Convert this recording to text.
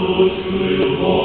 Lord, you will